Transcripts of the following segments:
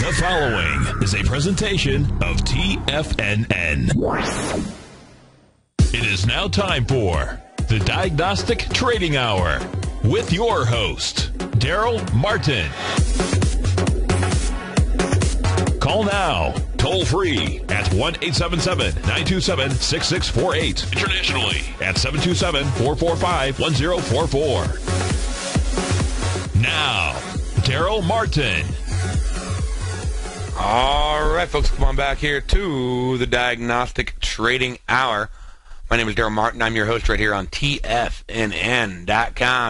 The following is a presentation of TFNN. It is now time for the Diagnostic Trading Hour with your host, Darrell Martin. Call now, toll free at 1 877 927 6648. Internationally at 727 445 1044. Now, Darrell Martin. All right, folks, come on back here to the Diagnostic Trading Hour. My name is Darrell Martin. I'm your host right here on TFNN.com.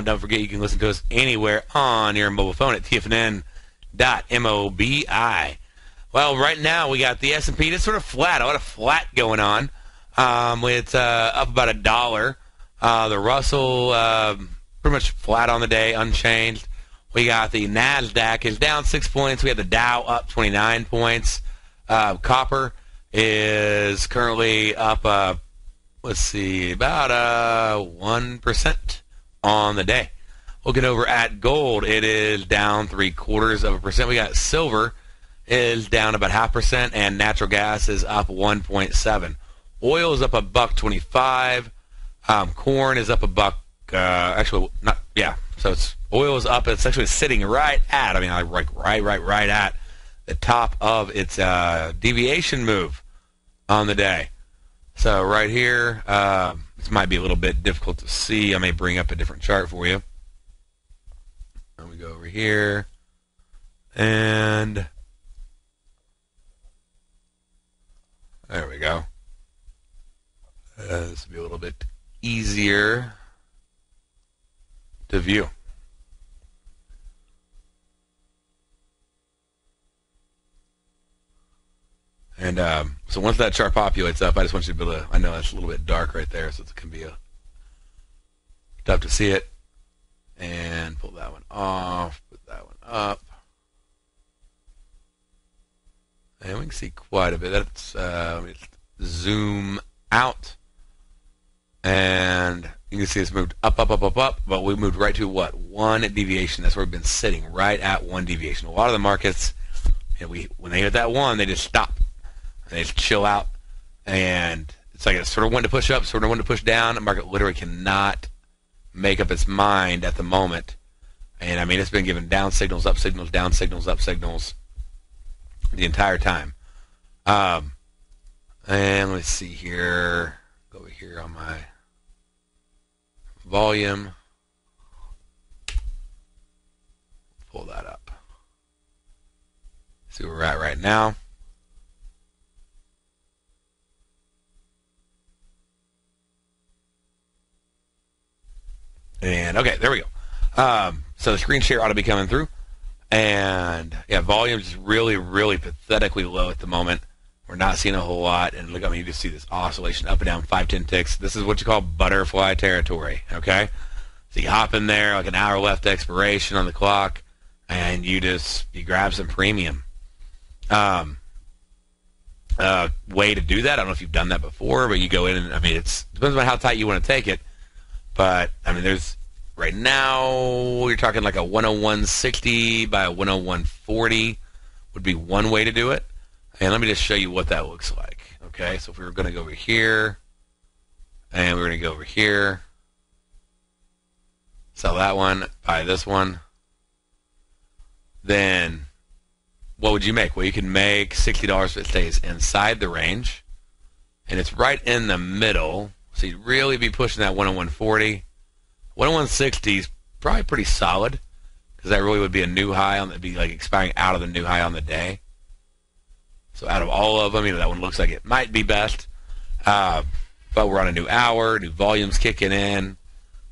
Don't forget you can listen to us anywhere on your mobile phone at TFNN.mobi. Well, right now we got the S&P. It's sort of flat. A lot of flat going on. Um, it's uh, up about a dollar. Uh, the Russell uh, pretty much flat on the day, unchanged. We got the Nasdaq is down six points. We have the Dow up 29 points. Uh, copper is currently up. Uh, let's see, about uh one percent on the day. Looking over at gold, it is down three quarters of a percent. We got silver is down about half percent, and natural gas is up 1.7. Oil is up a buck 25. Um, corn is up a buck. Uh, actually, not yeah. So it's oil is up. It's actually sitting right at. I mean, like right, right, right at the top of its uh, deviation move on the day. So right here, uh, this might be a little bit difficult to see. I may bring up a different chart for you. And we go over here, and there we go. Uh, this will be a little bit easier to view. And um, so once that chart populates up, I just want you to be able to, I know that's a little bit dark right there, so it can be a, tough to see it. And pull that one off, put that one up. And we can see quite a bit. That's uh, zoom out. And you can see it's moved up, up, up, up, up, but we moved right to what? One deviation. That's where we've been sitting, right at one deviation. A lot of the markets, you know, we when they hit that one, they just stop. They just chill out. And it's like a sort of one to push up, sort of one to push down. The market literally cannot make up its mind at the moment. And I mean, it's been given down signals, up signals, down signals, up signals the entire time. Um, and let's see here. Go over here on my volume. Pull that up. See where we're at right now. And okay, there we go. Um, so the screen share ought to be coming through. And yeah, volume is really, really pathetically low at the moment. We're not seeing a whole lot. And look, I mean, you just see this oscillation up and down, five, ten ticks. This is what you call butterfly territory. Okay, so you hop in there, like an hour left expiration on the clock, and you just you grab some premium. Um, uh, way to do that. I don't know if you've done that before, but you go in and I mean, it's depends on how tight you want to take it. But I mean, there's right now you're talking like a 10160 by a 10140 would be one way to do it. And let me just show you what that looks like. Okay, so if we were going to go over here, and we're going to go over here, sell that one, buy this one, then what would you make? Well, you can make $60 if it stays inside the range, and it's right in the middle. So you'd really be pushing that 10140. 10160 is probably pretty solid because that really would be a new high on the, be like expiring out of the new high on the day. So out of all of them, you know, that one looks like it might be best. Uh, but we're on a new hour, new volumes kicking in,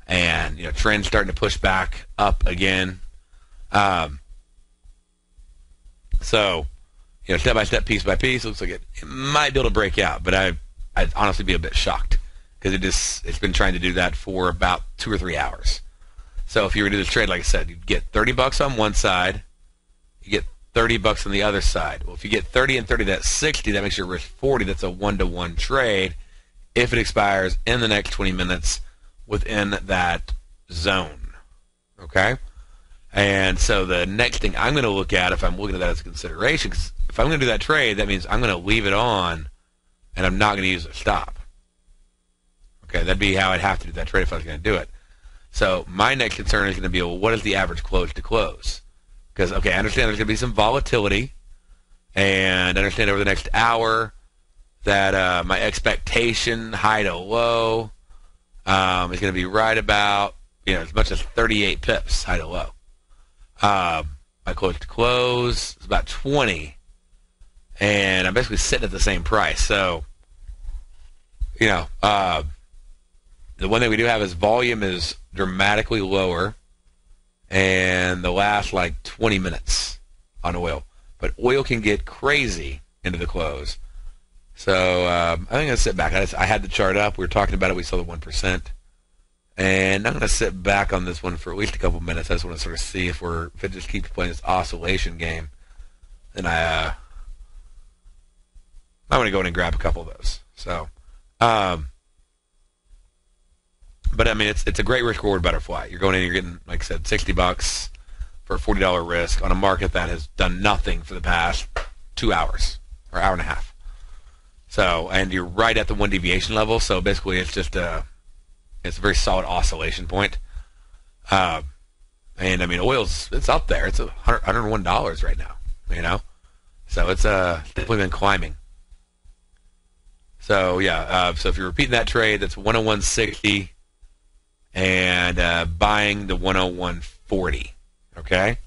and you know, trends starting to push back up again. Um, so, you know, step by step, piece by piece, looks like it, it might be able to break out. But I, I'd honestly be a bit shocked because it just it's been trying to do that for about two or three hours. So if you were to do this trade, like I said, you'd get 30 bucks on one side, you get 30 bucks on the other side. Well, if you get 30 and 30, that's 60. That makes your risk 40. That's a one-to-one trade if it expires in the next 20 minutes within that zone. Okay? And so the next thing I'm going to look at, if I'm looking at that as a consideration, because if I'm going to do that trade, that means I'm going to leave it on, and I'm not going to use a stop. Okay, that'd be how I'd have to do that trade if I was going to do it. So my next concern is going to be, well, what is the average close to close? Because okay, I understand there's going to be some volatility, and I understand over the next hour that uh, my expectation high to low um, is going to be right about you know as much as 38 pips high to low. Um, my close to close is about 20, and I'm basically sitting at the same price. So you know. Uh, the one thing we do have is volume is dramatically lower, and the last like 20 minutes on oil. But oil can get crazy into the close. So um, I'm going to sit back. I, just, I had the chart up. We were talking about it. We saw the 1%. And I'm going to sit back on this one for at least a couple minutes. I just want to sort of see if we're if it just keeps playing this oscillation game. Then I uh, I'm going to go in and grab a couple of those. So um, but I mean, it's it's a great risk reward butterfly. You're going in, you're getting, like I said, sixty bucks for a forty dollar risk on a market that has done nothing for the past two hours or hour and a half. So, and you're right at the one deviation level. So basically, it's just a it's a very solid oscillation point. Uh, and I mean, oil's it's up there. It's a hundred hundred one dollars right now. You know, so it's uh definitely been climbing. So yeah, uh, so if you're repeating that trade, that's 101.60 and uh, buying the 101.40. Okay.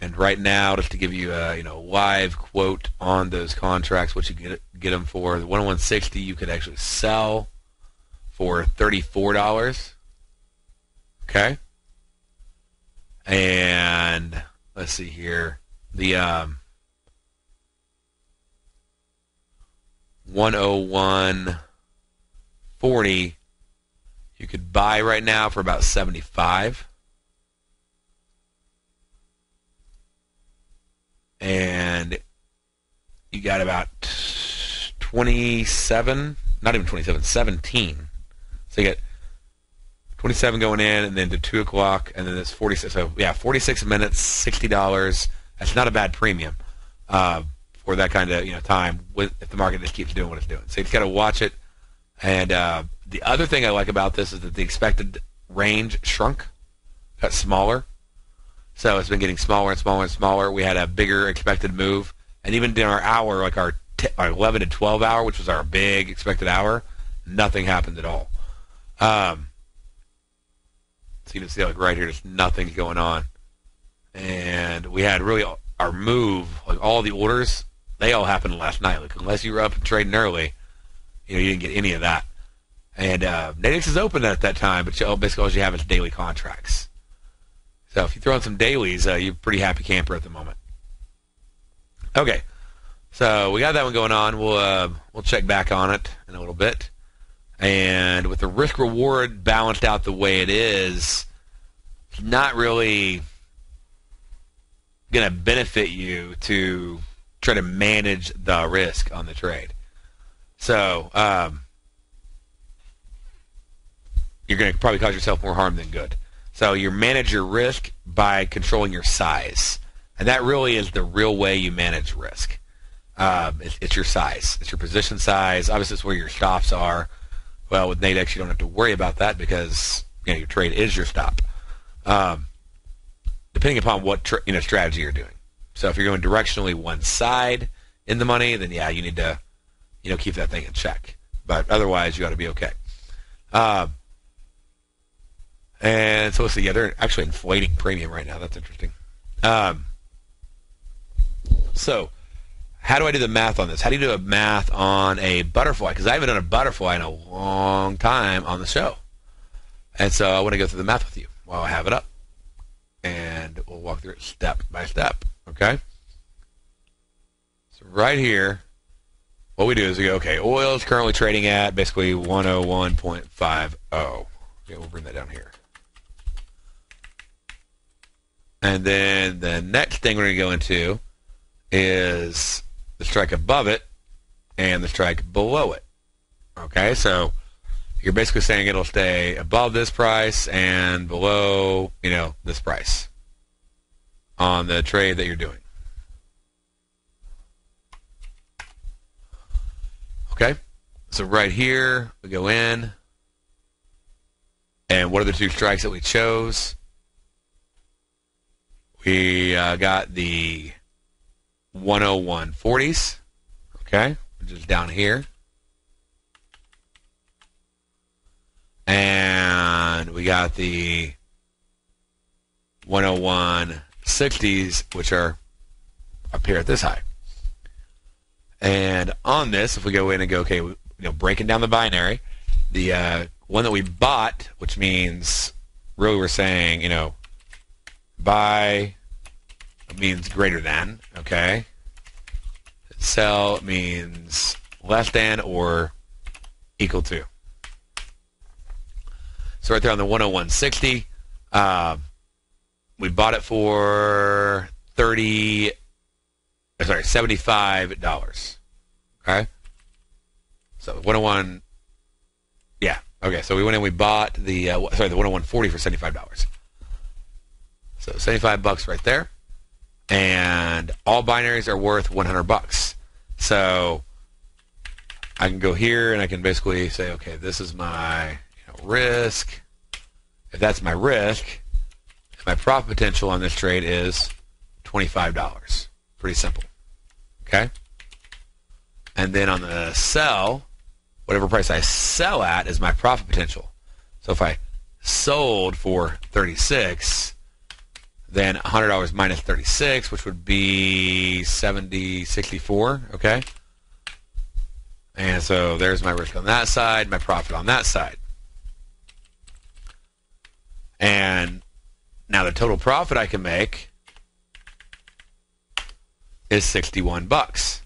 And right now, just to give you a you know live quote on those contracts, what you get get them for the 101.60, you could actually sell for thirty-four dollars. Okay. And let's see here, the um, 101.40 you could buy right now for about 75. And you got about 27, not even 27, 17. So you get 27 going in, and then to 2 o'clock, and then it's 46. So, yeah, 46 minutes, $60. That's not a bad premium uh, for that kind of you know time with, if the market just keeps doing what it's doing. So you just got to watch it. And uh, the other thing I like about this is that the expected range shrunk, got smaller. So it's been getting smaller and smaller and smaller. We had a bigger expected move, and even in our hour, like our, t- our 11 to 12 hour, which was our big expected hour, nothing happened at all. Um, so you can see like right here, just nothing's going on, and we had really our move, like all the orders, they all happened last night. Like unless you were up and trading early, you know, you didn't get any of that. And uh, is open at that time, but basically all you have is daily contracts. So if you throw in some dailies, uh, you're a pretty happy camper at the moment. Okay, so we got that one going on. We'll uh, we'll check back on it in a little bit. And with the risk reward balanced out the way it is, it's not really going to benefit you to try to manage the risk on the trade. So um, you're going to probably cause yourself more harm than good. So you manage your risk by controlling your size, and that really is the real way you manage risk. Um, it's, it's, your size, it's your position size. Obviously, it's where your stops are. Well, with Nadex, you don't have to worry about that because you know your trade is your stop. Um, depending upon what tra- you know strategy you're doing. So if you're going directionally one side in the money, then yeah, you need to you know, keep that thing in check. But otherwise, you ought to be okay. Uh, and so let's see. Yeah, they're actually inflating premium right now. That's interesting. Um, so, how do I do the math on this? How do you do a math on a butterfly? Because I haven't done a butterfly in a long time on the show. And so I want to go through the math with you while I have it up. And we'll walk through it step by step. Okay? So right here, what we do is we go, okay, oil is currently trading at basically 101.50. Okay, we'll bring that down here. And then the next thing we're going to go into is the strike above it and the strike below it. Okay, so you're basically saying it'll stay above this price and below, you know, this price. on the trade that you're doing. Okay, so right here we go in, and what are the two strikes that we chose? We uh, got the 10140s, okay, which is down here. And we got the 10160s, which are up here at this high. And on this, if we go in and go, okay, you know, breaking down the binary, the uh, one that we bought, which means really we're saying, you know, buy means greater than, okay? Sell means less than or equal to. So right there on the 10160, uh, we bought it for 30 sorry, seventy-five dollars. Okay. So one hundred one. Yeah. Okay. So we went in. We bought the uh, sorry the one hundred one forty for seventy-five dollars. So seventy-five bucks right there, and all binaries are worth one hundred bucks. So I can go here and I can basically say, okay, this is my you know, risk. If that's my risk, my profit potential on this trade is twenty-five dollars. Pretty simple. Okay? And then on the sell, whatever price I sell at is my profit potential. So if I sold for 36, then $100 minus 36, which would be 70, 64, okay? And so there's my risk on that side, my profit on that side. And now the total profit I can make is 61 bucks.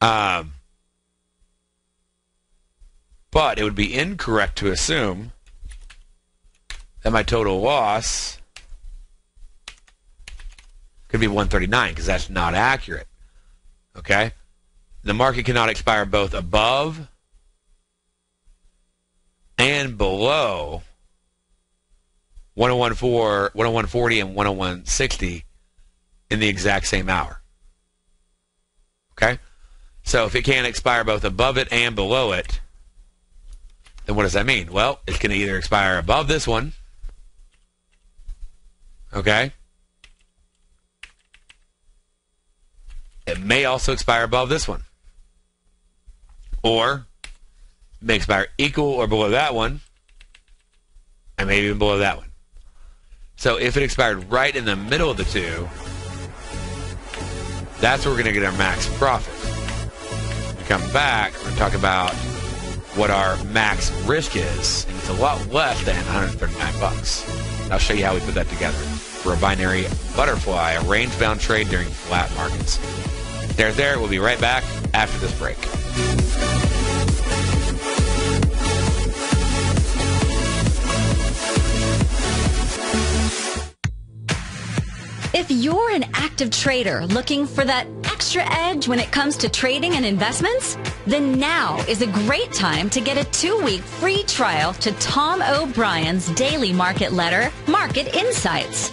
Um, but it would be incorrect to assume that my total loss could be 139 because that's not accurate. Okay? The market cannot expire both above and below 101.4, 101.40 and 101.60 in the exact same hour. Okay? So if it can't expire both above it and below it, then what does that mean? Well, it can either expire above this one, okay? It may also expire above this one. Or may expire equal or below that one, and maybe even below that one. So if it expired right in the middle of the two, that's where we're going to get our max profit. We come back, we're going to talk about what our max risk is, and it's a lot less than 139 bucks. I'll show you how we put that together for a binary butterfly, a range-bound trade during flat markets. There, there. We'll be right back after this break. If you're an active trader looking for that extra edge when it comes to trading and investments, then now is a great time to get a two week free trial to Tom O'Brien's daily market letter, Market Insights.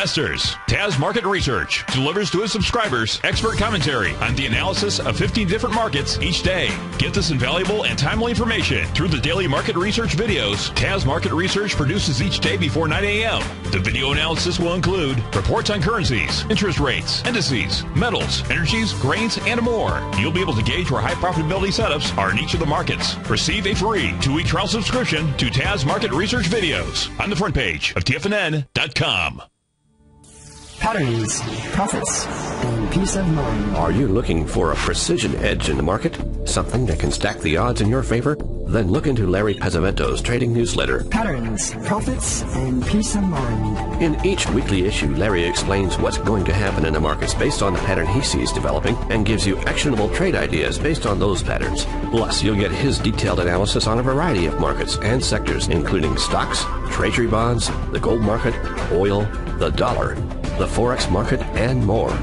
Investors, Taz Market Research delivers to its subscribers expert commentary on the analysis of 15 different markets each day. Get this invaluable and timely information through the daily market research videos Taz Market Research produces each day before 9 a.m. The video analysis will include reports on currencies, interest rates, indices, metals, energies, grains, and more. You'll be able to gauge where high profitability setups are in each of the markets. Receive a free two-week trial subscription to Taz Market Research videos on the front page of TFNN.com. Patterns, profits, and peace of mind. Are you looking for a precision edge in the market? Something that can stack the odds in your favor? Then look into Larry Pesavento's trading newsletter. Patterns, profits, and peace of mind. In each weekly issue, Larry explains what's going to happen in the markets based on the pattern he sees developing and gives you actionable trade ideas based on those patterns. Plus, you'll get his detailed analysis on a variety of markets and sectors, including stocks, treasury bonds, the gold market, oil, the dollar, the forex market, and more.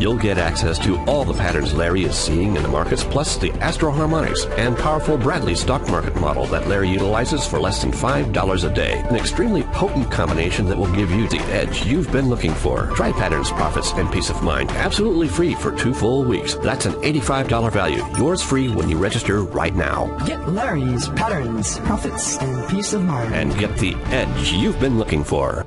You'll get access to all the patterns Larry is seeing in the markets, plus the Astro Harmonics and powerful Bradley stock market model that Larry utilizes for less than $5 a day. An extremely potent combination that will give you the edge you've been looking for. Try patterns, profits, and peace of mind absolutely free for two full weeks. That's an $85 value. Yours free when you register right now. Get Larry's patterns, profits, and peace of mind. And get the edge you've been looking for.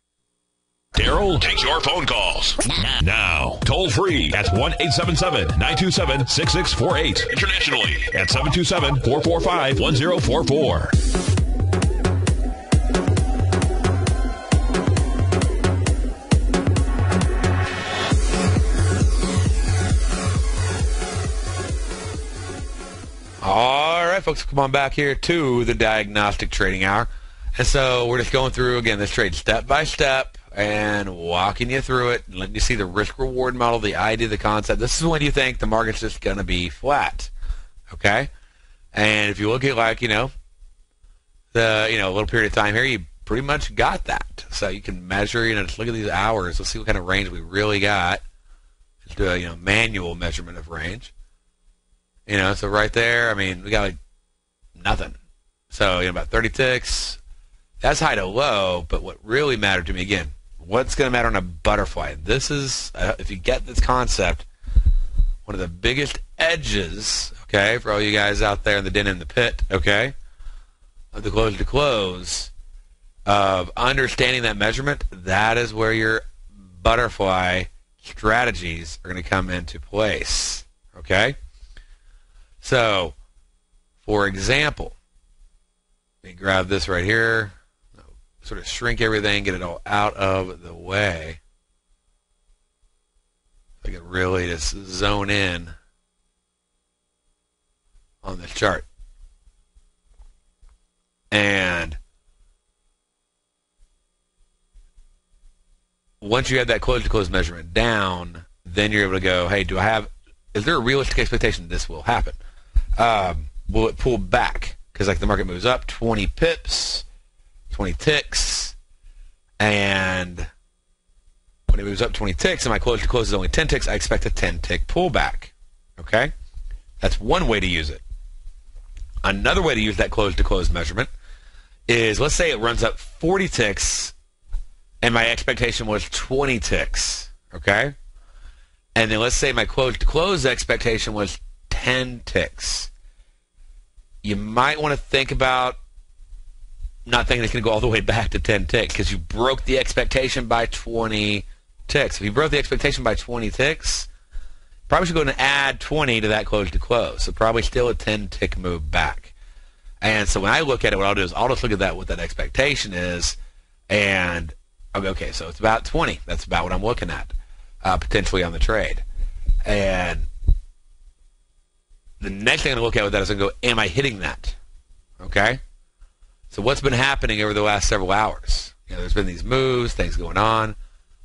Darrell takes your phone calls now. Toll free at 1 877 927 6648. Internationally at 727 445 1044. All right, folks, come on back here to the Diagnostic Trading Hour. And so we're just going through, again, this trade step by step and walking you through it, letting you see the risk reward model, the idea, the concept. This is when you think the market's just going to be flat. Okay? And if you look at, like, you know, the, you know, a little period of time here, you pretty much got that. So you can measure, you know, just look at these hours. Let's see what kind of range we really got. Just do a, you know, manual measurement of range. You know, so right there, I mean, we got like nothing. So, you know, about 30 ticks. That's high to low, but what really mattered to me, again, what's going to matter on a butterfly? This is, uh, if you get this concept, one of the biggest edges, okay, for all you guys out there in the den in the pit, okay, of the close to close, of understanding that measurement, that is where your butterfly strategies are going to come into place, okay? So, for example, let me grab this right here, sort of shrink everything, get it all out of the way. I can really just zone in on this chart. And once you have that close to close measurement down, then you're able to go, hey, do I have, is there a realistic expectation this will happen? Um, will it pull back? Because like the market moves up 20 pips, 20 ticks, and when it moves up 20 ticks and my close to close is only 10 ticks, I expect a 10 tick pullback. Okay? That's one way to use it. Another way to use that close to close measurement is let's say it runs up 40 ticks and my expectation was 20 ticks. Okay? And then let's say my close to close expectation was 10 ticks. You might want to think about not thinking it's going to go all the way back to 10 ticks because you broke the expectation by 20 ticks. If you broke the expectation by 20 ticks, probably should go and add 20 to that close to close. So probably still a 10 tick move back. And so when I look at it, what I'll do is I'll just look at that what that expectation is, and I'll go, okay, so it's about 20. That's about what I'm looking at uh, potentially on the trade. And the next thing I'm going to look at with that is to go, am I hitting that? Okay? So what's been happening over the last several hours? You know, there's been these moves, things going on.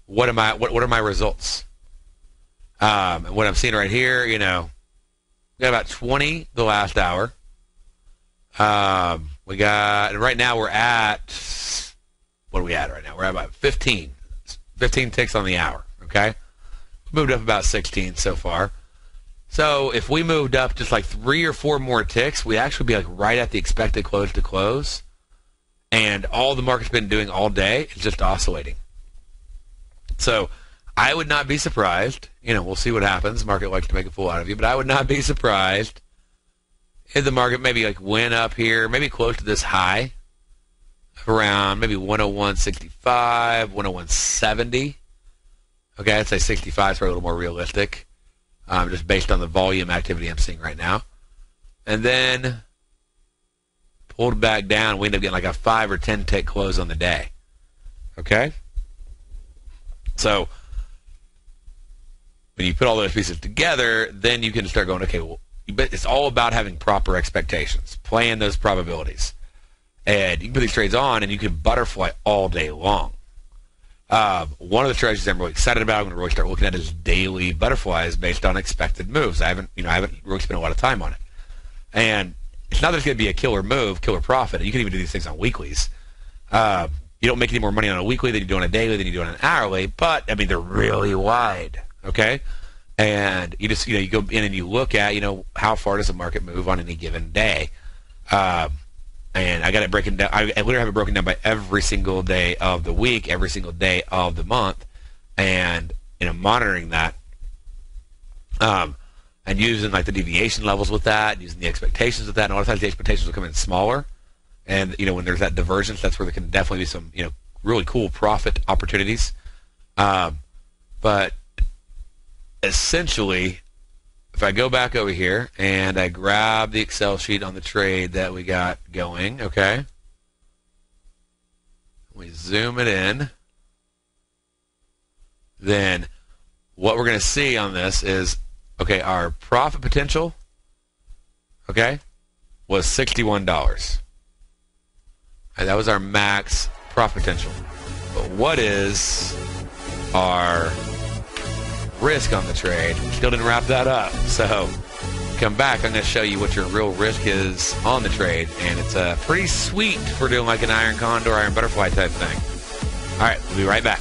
What am I? What What are my results? Um, and what I'm seeing right here, you know, we got about 20 the last hour. Um, we got right now we're at what are we at right now? We're at about 15, 15 ticks on the hour. Okay, moved up about 16 so far. So if we moved up just like three or four more ticks, we actually be like right at the expected close to close, and all the market's been doing all day is just oscillating. So I would not be surprised. You know, we'll see what happens. The market likes to make a fool out of you, but I would not be surprised if the market maybe like went up here, maybe close to this high, around maybe 101.65, 101.70. Okay, I'd say 65 is a little more realistic, um, just based on the volume activity I'm seeing right now. And then pulled back down. We end up getting like a 5 or 10 tick close on the day. Okay? So when you put all those pieces together, then you can start going, okay, well, but it's all about having proper expectations, playing those probabilities. And you can put these trades on and you can butterfly all day long. Uh, one of the strategies I'm really excited about, I'm going to really start looking at is daily butterflies based on expected moves. I haven't, you know, I haven't really spent a lot of time on it. And it's not that it's going to be a killer move, killer profit. You can even do these things on weeklies. Uh, you don't make any more money on a weekly than you do on a daily than you do on an hourly, but I mean they're really wide. Okay, and you just you know you go in and you look at you know how far does the market move on any given day, um, and I got it breaking down. I, I literally have it broken down by every single day of the week, every single day of the month, and you know monitoring that, um, and using like the deviation levels with that, using the expectations with that. And a lot of times the expectations will come in smaller and you know when there's that divergence, that's where there can definitely be some you know really cool profit opportunities. Um, but essentially, if I go back over here and I grab the Excel sheet on the trade that we got going, okay, we zoom it in, then what we're going to see on this is okay, our profit potential, okay, was $61. And that was our max profit potential. But what is our risk on the trade? Still didn't wrap that up. So come back. I'm going to show you what your real risk is on the trade. And it's uh, pretty sweet for doing like an iron condor, iron butterfly type thing. All right, we'll be right back.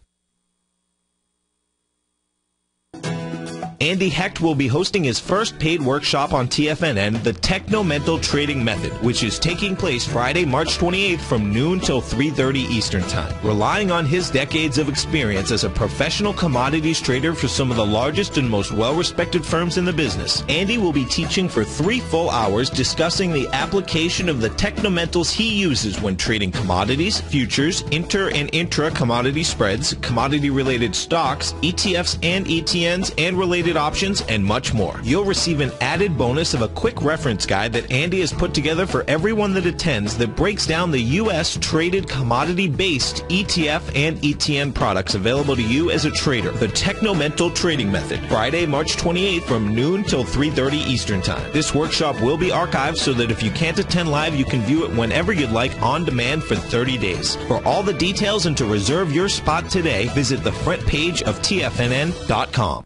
Andy Hecht will be hosting his first paid workshop on TFNN, the Techno-Mental Trading Method, which is taking place Friday, March 28th from noon till 3.30 Eastern Time. Relying on his decades of experience as a professional commodities trader for some of the largest and most well-respected firms in the business, Andy will be teaching for three full hours discussing the application of the technomentals he uses when trading commodities, futures, inter and intra commodity spreads, commodity-related stocks, ETFs and ETNs, and related options, and much more. You'll receive an added bonus of a quick reference guide that Andy has put together for everyone that attends that breaks down the U.S. traded commodity-based ETF and ETN products available to you as a trader. The Technomental Trading Method, Friday, March 28th from noon till 3.30 Eastern Time. This workshop will be archived so that if you can't attend live, you can view it whenever you'd like on demand for 30 days. For all the details and to reserve your spot today, visit the front page of TFNN.com.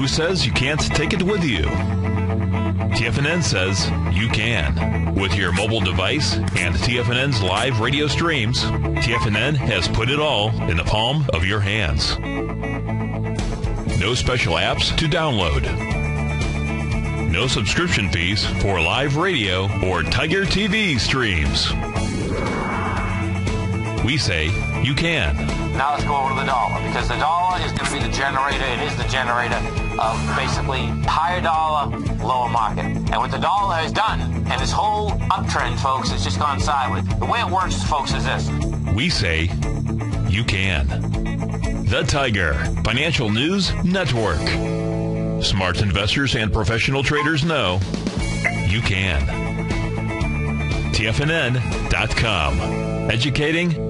Who says you can't take it with you? TFNN says you can. With your mobile device and TFNN's live radio streams, TFNN has put it all in the palm of your hands. No special apps to download. No subscription fees for live radio or Tiger TV streams. We say you can. Now let's go over to the dollar because the dollar is going to be the generator. It is the generator of basically higher dollar, lower market. And what the dollar has done, and this whole uptrend, folks, has just gone sideways. The way it works, folks, is this. We say you can. The Tiger Financial News Network. Smart investors and professional traders know you can. TFNN.com. Educating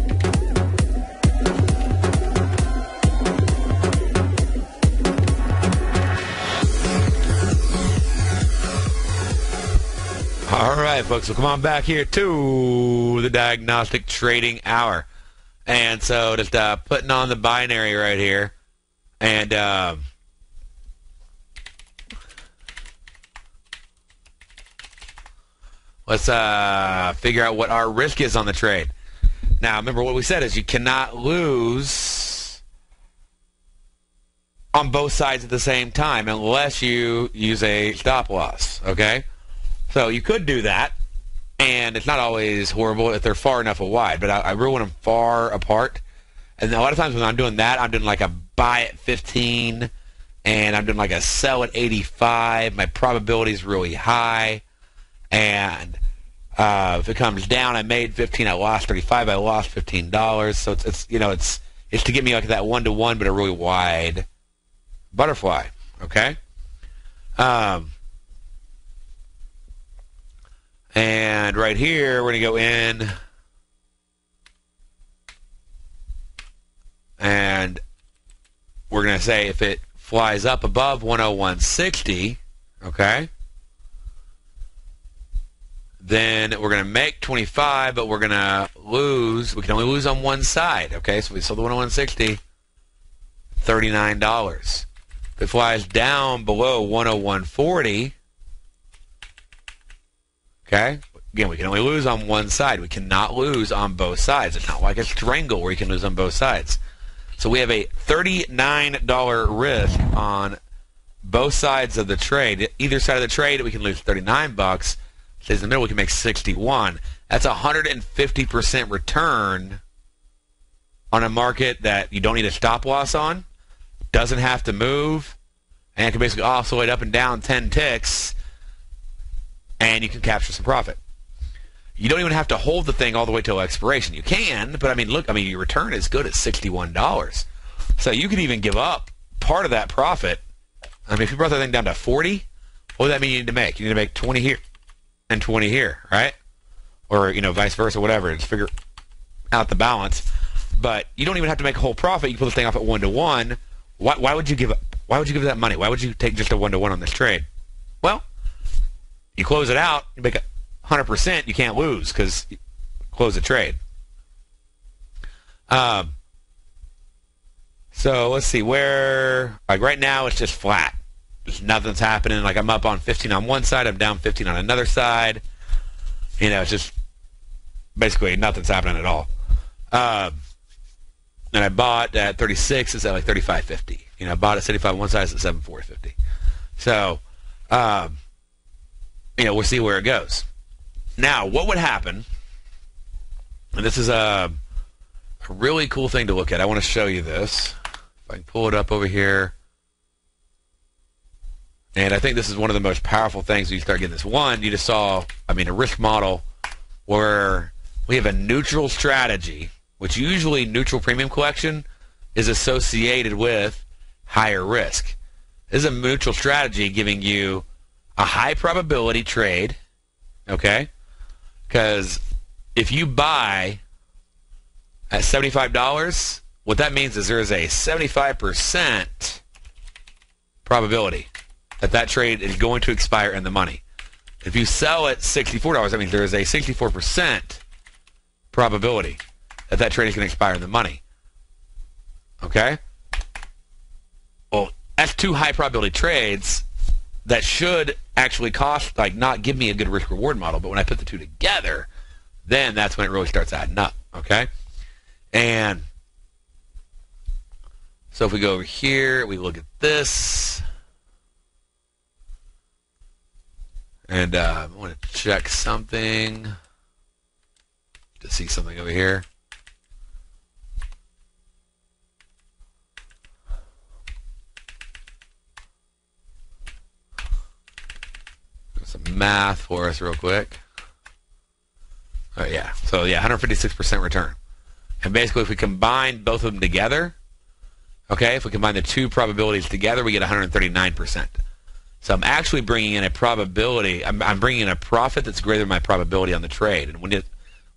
All right, folks. So come on back here to the Diagnostic Trading Hour. And so just uh, putting on the binary right here. And uh, let's uh, figure out what our risk is on the trade. Now, remember what we said is you cannot lose on both sides at the same time unless you use a stop loss. Okay? So you could do that, and it's not always horrible if they're far enough wide, but I, I really want them far apart. And a lot of times when I'm doing that, I'm doing like a buy at 15, and I'm doing like a sell at 85. My probability is really high, and uh, if it comes down, I made 15, I lost 35, I lost $15. So it's, it's you know it's it's to get me like that one to one, but a really wide butterfly. Okay. Um, and right here, we're going to go in and we're going to say if it flies up above 101.60, okay, then we're going to make 25, but we're going to lose. We can only lose on one side, okay? So we sold the 101.60, $39. If it flies down below 101.40, Okay? Again, we can only lose on one side. We cannot lose on both sides. It's not like a strangle where you can lose on both sides. So we have a $39 risk on both sides of the trade. Either side of the trade, we can lose 39 bucks. Stays in the middle, we can make 61. That's a 150% return on a market that you don't need a stop loss on, doesn't have to move, and it can basically oscillate up and down 10 ticks, and you can capture some profit. You don't even have to hold the thing all the way till expiration. You can, but I mean, look, I mean, your return is good at $61. So you could even give up part of that profit. I mean, if you brought that thing down to 40, what would that mean you need to make? You need to make 20 here and 20 here, right? Or, you know, vice versa, whatever, and figure out the balance. But you don't even have to make a whole profit. You pull the thing off at one to one. Why, why would you give up? why would you give that money? Why would you take just a one to one on this trade? You close it out, you make a hundred percent, you can't lose because close the trade. Um, so let's see where like right now it's just flat. Just nothing's happening. Like I'm up on 15 on one side, I'm down 15 on another side. You know, it's just basically nothing's happening at all. Um, and I bought at 36. It's at like 35.50. You know, I bought at 75 on one side. It's at 74.50. So, um, you know, we'll see where it goes. Now, what would happen? And this is a, a really cool thing to look at. I want to show you this. If I can pull it up over here. And I think this is one of the most powerful things when you start getting this. One, you just saw, I mean, a risk model where we have a neutral strategy which usually neutral premium collection is associated with higher risk. This is a neutral strategy giving you a high probability trade, okay? Because if you buy at $75, what that means is there is a 75% probability that that trade is going to expire in the money. If you sell at $64, that means there is a 64% probability that that trade is going to expire in the money. Okay? Well, that's two high probability trades that should actually cost, like, not give me a good risk reward model, but when I put the two together, then that's when it really starts adding up. Okay? And so if we go over here, we look at this. And uh, I want to check something to see something over here. Some math for us real quick. Oh, yeah. So, yeah, 156% return. And basically, if we combine both of them together, okay, if we combine the two probabilities together, we get 139%. So I'm actually bringing in a probability. I'm, I'm bringing in a profit that's greater than my probability on the trade. And when it,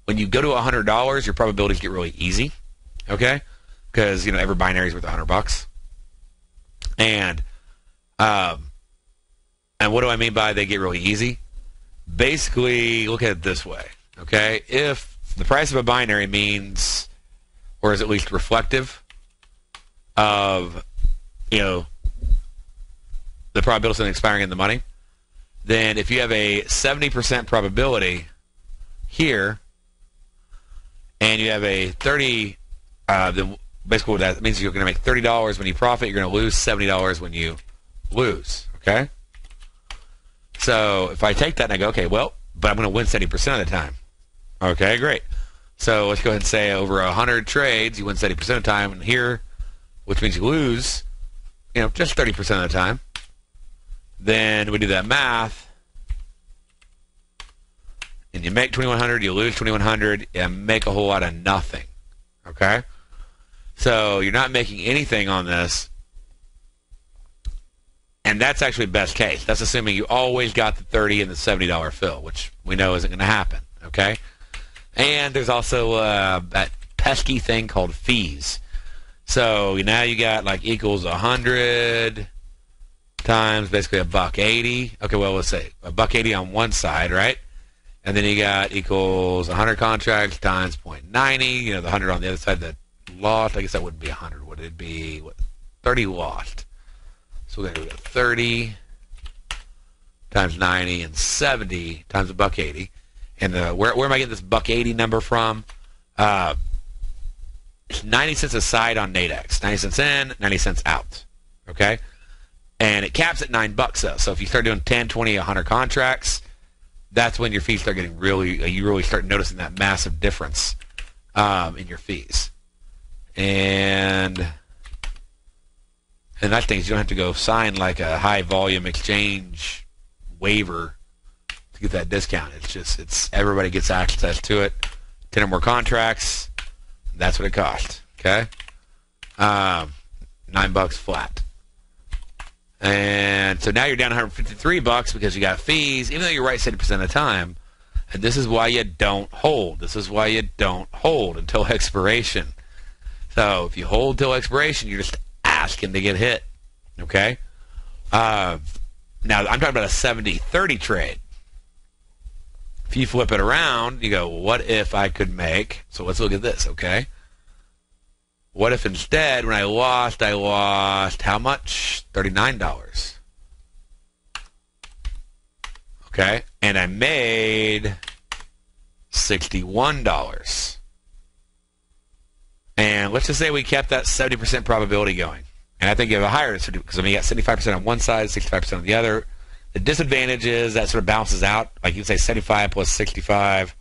when you go to $100, your probabilities get really easy, okay? Because, you know, every binary is worth 100 bucks. And um, and what do I mean by they get really easy? Basically, look at it this way. Okay, if the price of a binary means, or is at least reflective of, you know, the probability of something expiring in the money, then if you have a 70% probability here, and you have a 30, uh, then basically what that means you're going to make $30 when you profit, you're going to lose $70 when you lose. Okay? So if I take that and I go, okay, well, but I'm going to win 70% of the time. Okay, great. So let's go ahead and say over 100 trades, you win 70% of the time. And here, which means you lose, you know, just 30% of the time. Then we do that math. And you make 2100, you lose 2100, and make a whole lot of nothing. Okay? So you're not making anything on this and that's actually best case. That's assuming you always got the 30 and the $70 fill, which we know isn't going to happen. Okay? And there's also uh, that pesky thing called fees. So now you got like equals 100 times basically a buck 80. Okay, well, let's say a buck 80 on one side, right? And then you got equals 100 contracts times 0.90. You know, the 100 on the other side that lost. I guess that wouldn't be 100. Would it'd be what, 30 lost? So we're going to go 30 times 90 and 70 times a buck 80. And uh, where, where am I getting this buck 80 number from? Uh, it's 90 cents a side on Nadex. 90 cents in, 90 cents out. Okay? And it caps at 9 bucks though. So if you start doing 10, 20, 100 contracts, that's when your fees start getting really, uh, you really start noticing that massive difference um, in your fees. And and that thing is you don't have to go sign like a high volume exchange waiver to get that discount. It's just it's everybody gets access to it. Ten or more contracts. That's what it costs. Okay, um, nine bucks flat. And so now you're down 153 bucks because you got fees, even though you're right 70% of the time. And this is why you don't hold. This is why you don't hold until expiration. So if you hold till expiration, you're just asking to get hit. Okay? Uh, now, I'm talking about a 70-30 trade. If you flip it around, you go, what if I could make... So let's look at this, okay? What if instead, when I lost, I lost how much? $39. Okay? And I made $61. And let's just say we kept that 70% probability going. And I think you have a higher, because I mean, you got 75% on one side, 65% on the other. The disadvantage is that sort of balances out. Like you say 75 plus 65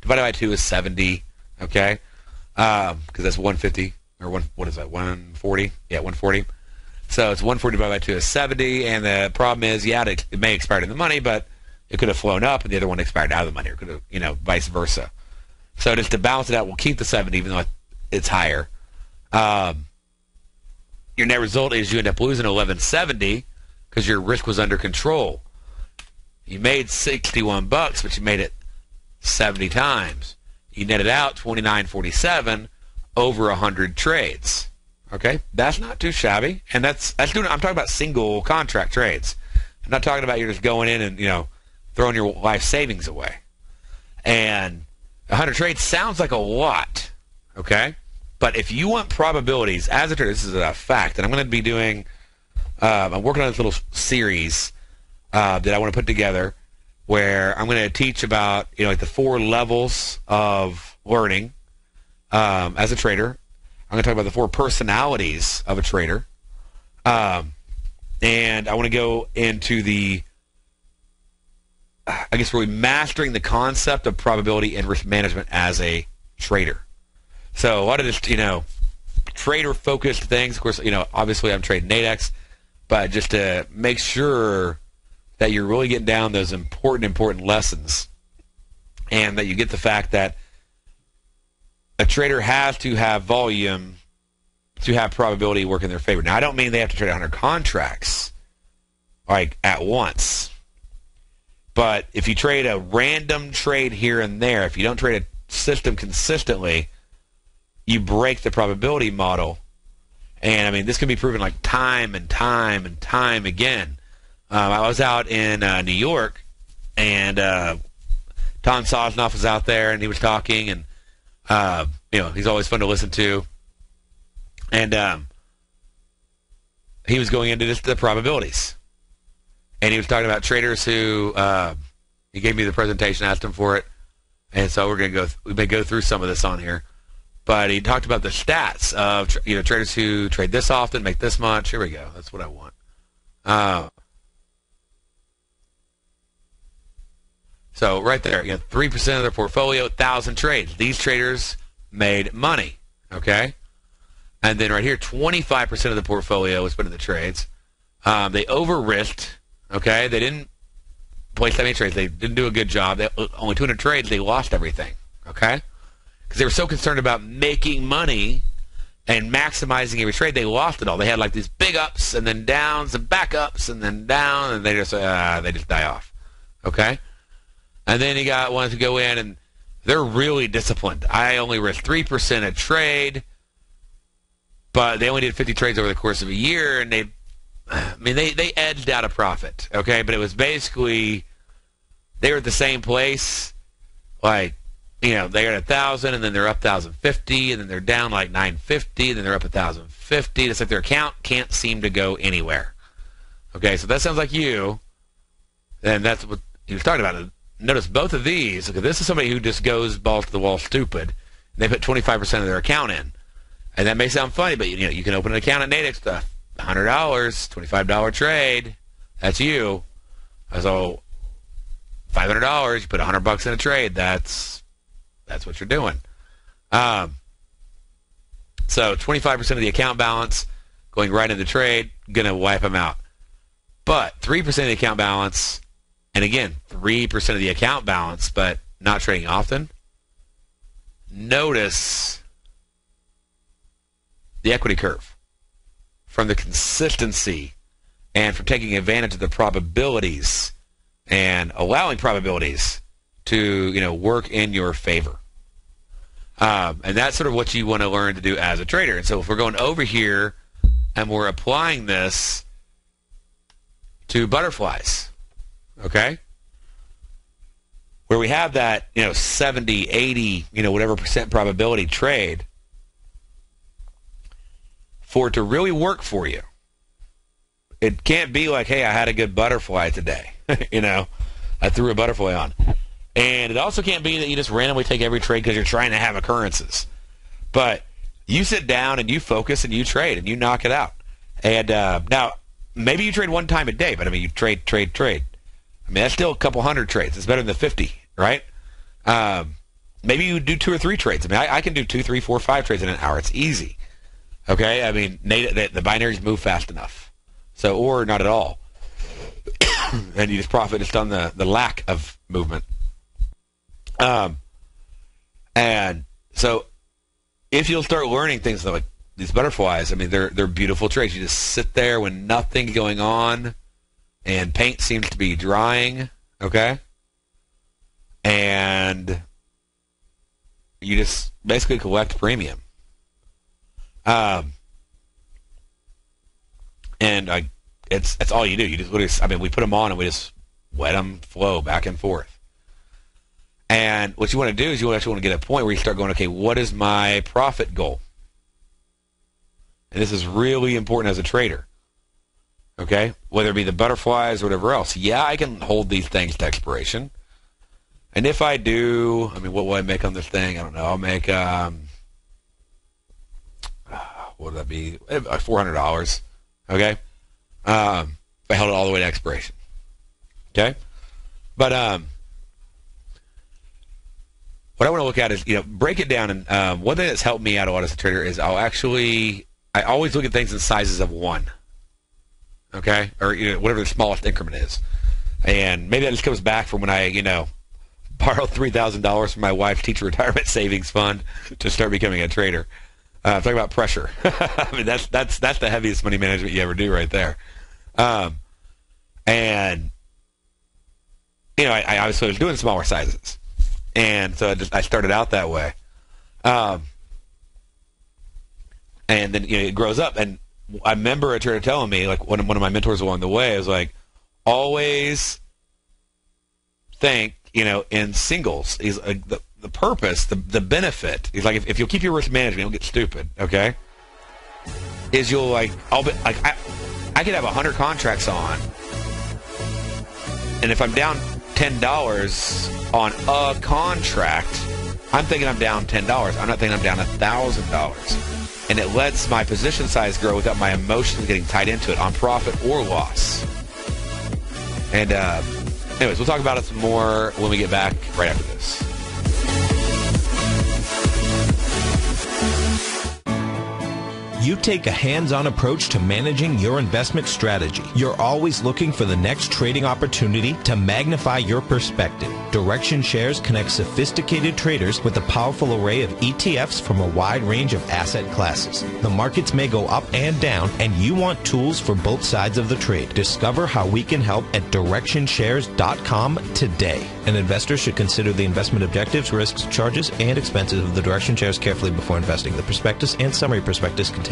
divided by 2 is 70. Okay? Because um, that's 150 or one, what is that? 140? Yeah, 140. So it's 140 divided by 2 is 70, and the problem is, yeah, it, it may expire in the money, but it could have flown up, and the other one expired out of the money, or could have, you know, vice versa. So just to balance it out, we'll keep the 70, even though it's higher. Um, your net result is you end up losing 1170 because your risk was under control. You made 61 bucks, but you made it 70 times. You netted out 2947 over 100 trades. Okay, that's not too shabby, and that's that's doing. I'm talking about single contract trades. I'm not talking about you're just going in and you know throwing your life savings away. And 100 trades sounds like a lot. Okay, but if you want probabilities as a trader, this is a fact, and I'm going to be doing. Uh, I'm working on this little series uh, that I want to put together where I'm going to teach about you know like the four levels of learning um, as a trader. I'm going to talk about the four personalities of a trader. Um, and I want to go into the, I guess, really mastering the concept of probability and risk management as a trader. So a lot of this, you know, trader-focused things. Of course, you know, obviously I'm trading Nadex, but just to make sure that you're really getting down those important, important lessons, and that you get the fact that a trader has to have volume to have probability work in their favor. Now, I don't mean they have to trade 100 contracts like at once. But if you trade a random trade here and there, if you don't trade a system consistently, you break the probability model. And I mean, this can be proven like time and time and time again. Um, I was out in uh, New York, and uh, Tom Sosnoff was out there, and he was talking, and uh, you know, he's always fun to listen to. And um, he was going into just the probabilities. And he was talking about traders who, uh, he gave me the presentation, asked him for it. And so we're going to go, we may go through some of this on here. But he talked about the stats of, you know, traders who trade this often, make this much. Here we go. That's what I want. Uh, So right there, you know, three percent of their portfolio, thousand trades. These traders made money. Okay, and then right here, twenty-five percent of the portfolio was put in the trades. Um, they over risked. Okay, they didn't place that many trades. They didn't do a good job. They, only 200 trades. They lost everything. Okay, because they were so concerned about making money and maximizing every trade, they lost it all. They had like these big ups and then downs and back ups and then down, and they just uh, they just die off. Okay. And then you got ones who go in and they're really disciplined. I only risk 3% a trade, but they only did 50 trades over the course of a year, and they, I mean, they, they edged out a profit, okay? But it was basically, they were at the same place, like, you know, they're at a 1,000, and then they're up 1,050, and then they're down like 950, and then they're up 1,050. It's like their account can't seem to go anywhere. Okay, so that sounds like you, and that's what he was talking about notice both of these. Okay, this is somebody who just goes balls to the wall stupid. They put 25% of their account in. And that may sound funny, but you know you can open an account at Nadex, the hundred dollars, twenty five dollar trade. That's you. So five hundred dollars, you put a hundred bucks in a trade. That's that's what you're doing. Um, so twenty five percent of the account balance going right into trade, gonna wipe them out. But three percent of the account balance, and again three percent of the account balance, but not trading often. Notice the equity curve from the consistency and from taking advantage of the probabilities and allowing probabilities to you know work in your favor. Um, and that's sort of what you want to learn to do as a trader. And so if we're going over here and we're applying this to butterflies, okay, where we have that you know 70, 80, you know whatever percent probability trade for it to really work for you. It can't be like, hey, I had a good butterfly today. you know, I threw a butterfly on. And it also can't be that you just randomly take every trade because you're trying to have occurrences. But you sit down and you focus and you trade and you knock it out. And uh, now, maybe you trade one time a day, but I mean, you trade, trade, trade. I mean, that's still a couple hundred trades. It's better than the 50, right? Um, maybe you do two or three trades. I mean, I, I, can do two, three, four, five trades in an hour. It's easy. Okay, I mean, the, the binaries move fast enough, so or not at all, and you just profit just on the the lack of movement. Um, and so if you'll start learning things like these butterflies, I mean, they're they're beautiful trades. You just sit there when nothing's going on, and paint seems to be drying. Okay, and you just basically collect premium. Um, and I, it's that's all you do. You just literally, I mean, we put them on and we just let them flow back and forth. And what you want to do is you actually want to get a point where you start going, okay, what is my profit goal? And this is really important as a trader. Okay, whether it be the butterflies or whatever else. Yeah, I can hold these things to expiration. And if I do, I mean, what will I make on this thing? I don't know. I'll make um, what would that be? Uh, four hundred dollars. Okay, um, if I held it all the way to expiration. Okay, but um, what I want to look at is you know break it down. And um, one thing that's helped me out a lot as a trader is I'll actually I always look at things in sizes of one. Okay, or you know whatever the smallest increment is, and maybe that just comes back from when I you know borrowed three thousand dollars from my wife's teacher retirement savings fund to start becoming a trader. Uh, talking about pressure. I mean, that's that's that's the heaviest money management you ever do, right there. Um, and you know, I, I obviously was doing smaller sizes, and so I, just, I started out that way. Um, and then you know it grows up, and I remember a trader telling me, like one of, one of my mentors along the way, is like, always think, you know, in singles. He's like, the the purpose, the the benefit is like if, if you'll keep your risk management, you'll get stupid. Okay, is you'll like I'll be like I I could have a hundred contracts on, and if I'm down ten dollars on a contract, I'm thinking I'm down ten dollars. I'm not thinking I'm down a thousand dollars, and it lets my position size grow without my emotions getting tied into it on profit or loss. And uh, anyways, we'll talk about it some more when we get back right after this. You take a hands-on approach to managing your investment strategy. You're always looking for the next trading opportunity to magnify your perspective. Direxion Shares connects sophisticated traders with a powerful array of ETFs from a wide range of asset classes. The markets may go up and down, and you want tools for both sides of the trade. Discover how we can help at DirexionShares.com today. An investor should consider the investment objectives, risks, charges, and expenses of the Direxion Shares carefully before investing. The prospectus and summary prospectus contain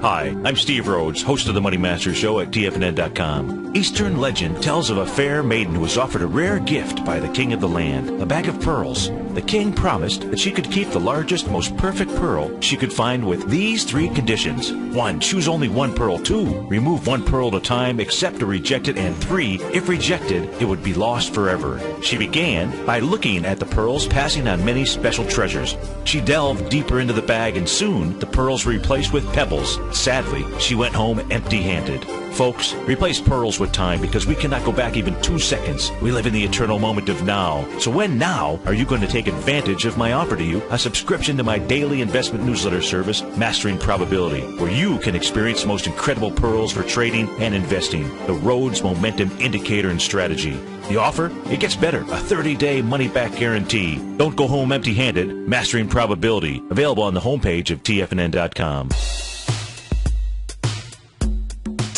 Hi, I'm Steve Rhodes, host of the Money Master Show at TFNN.com. Eastern legend tells of a fair maiden who was offered a rare gift by the king of the land, a bag of pearls. The king promised that she could keep the largest, most perfect pearl she could find with these three conditions. One, choose only one pearl. Two, remove one pearl at a time, accept or reject it. And three, if rejected, it would be lost forever. She began by looking at the pearls, passing on many special treasures. She delved deeper into the bag, and soon the pearls were replaced with pebbles. Sadly, she went home empty handed. Folks, replace pearls with time because we cannot go back even two seconds. We live in the eternal moment of now. So when now are you going to take advantage of my offer to you, a subscription to my daily investment newsletter service, Mastering Probability, where you can experience the most incredible pearls for trading and investing, the Rhodes Momentum Indicator and Strategy. The offer? It gets better. A 30-day money-back guarantee. Don't go home empty-handed. Mastering Probability. Available on the homepage of TFNN.com.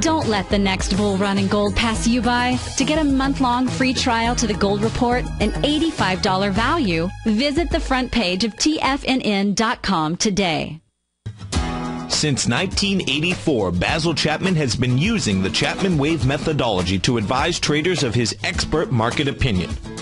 Don't let the next bull run in gold pass you by. To get a month-long free trial to the Gold Report, an $85 value, visit the front page of TFNN.com today. Since 1984, Basil Chapman has been using the Chapman Wave methodology to advise traders of his expert market opinion.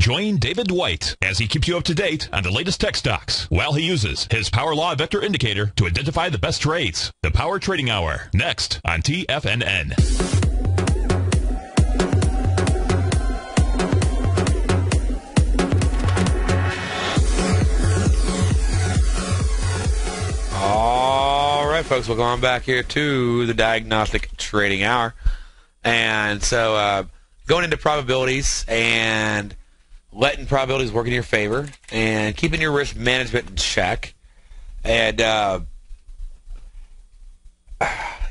Join David White as he keeps you up to date on the latest tech stocks while he uses his Power Law Vector Indicator to identify the best trades. The Power Trading Hour, next on TFNN. All right, folks, we'll go on back here to the diagnostic trading hour. And so, uh, going into probabilities and letting probabilities work in your favor and keeping your risk management in check. And, uh,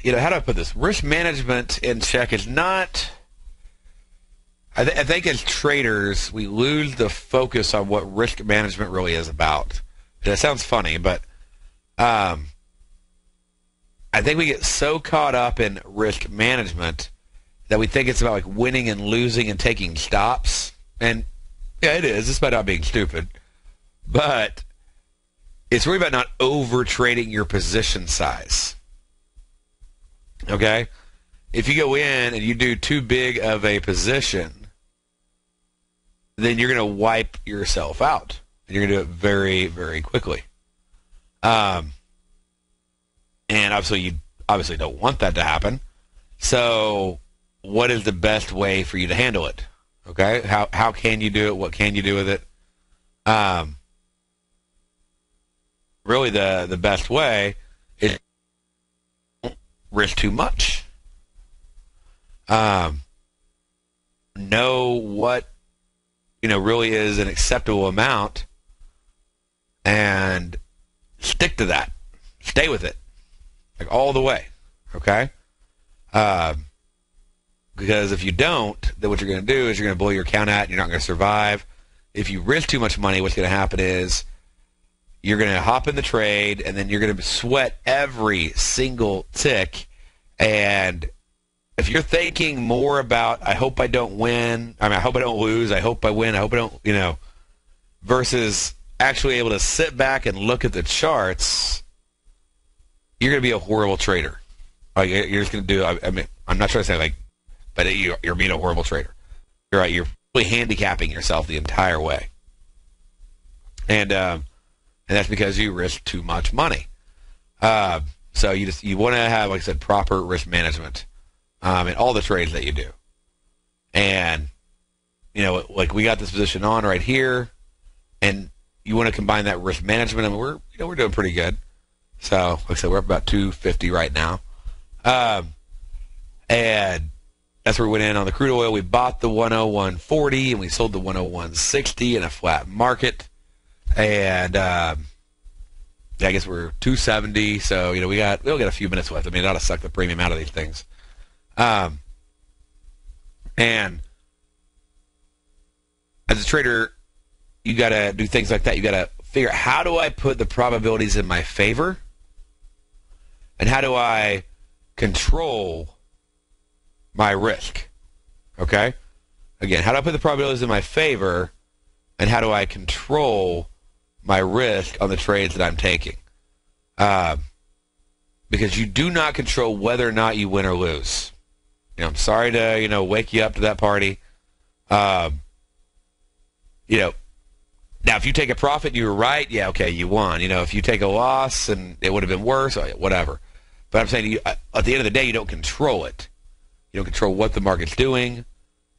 you know, how do I put this? Risk management in check is not. I, th- I think as traders, we lose the focus on what risk management really is about. That sounds funny, but um, I think we get so caught up in risk management that we think it's about like winning and losing and taking stops. And yeah, it is. It's about not being stupid. But it's really about not over trading your position size. Okay? If you go in and you do too big of a position, then you're going to wipe yourself out. And you're going to do it very, very quickly. Um, and obviously, you obviously don't want that to happen. So, what is the best way for you to handle it? Okay, how how can you do it? What can you do with it? Um, really, the the best way is risk too much. Um, know what you know really is an acceptable amount, and stick to that. Stay with it, like all the way. Okay. Um Because if you don't, then what you're going to do is you're going to blow your account out. You're not going to survive. If you risk too much money, what's going to happen is you're going to hop in the trade, and then you're going to sweat every single tick. And if you're thinking more about, I hope I don't win, I mean, I hope I don't lose, I hope I win, I hope I don't, you know, versus actually able to sit back and look at the charts, you're going to be a horrible trader. Like you're just going to do. I, I, mean, I'm not trying to say like, but you're, you're being a horrible trader. You're right. You're really handicapping yourself the entire way, and um, and that's because you risk too much money. Uh, so you just you want to have, like I said, proper risk management um, in all the trades that you do, and you know, like we got this position on right here, and you want to combine that risk management. I mean, we're you know we're doing pretty good. So, like I said, we're up about 250 right now. Um, and that's where we went in on the crude oil. We bought the 101.40 and we sold the 101.60 in a flat market. And yeah, I guess we're 270. So you know we got we'll get a few minutes left. I mean, it ought to suck the premium out of these things. Um, and as a trader, you got to do things like that. You got to figure out how do I put the probabilities in my favor, and how do I control my risk. Okay? Again, how do I put the probabilities in my favor and how do I control my risk on the trades that I'm taking? Uh, because you do not control whether or not you win or lose. You know, I'm sorry to, you know, wake you up to that party. Um, you know, now if you take a profit, you were right. Yeah, okay, you won. You know, if you take a loss and it would have been worse, whatever. But I'm saying you, at the end of the day, you don't control it. You don't control what the market's doing,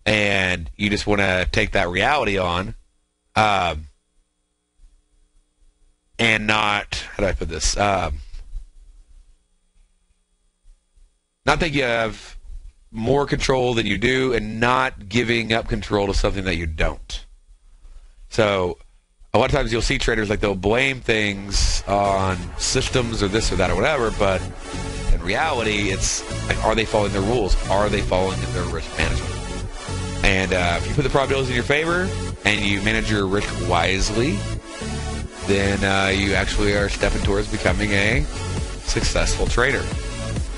and you just want to take that reality on, um, and not how do I put this? Um, not think you have more control than you do, and not giving up control to something that you don't. So a lot of times you'll see traders like they'll blame things on systems or this or that or whatever, but reality, it's like, are they following their rules? Are they following their risk management? And uh, if you put the probabilities in your favor and you manage your risk wisely, then uh, you actually are stepping towards becoming a successful trader.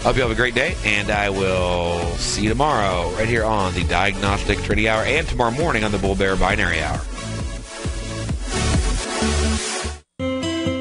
Hope you have a great day, and I will see you tomorrow right here on the Diagnostic Trading Hour and tomorrow morning on the Bull Bear Binary Hour.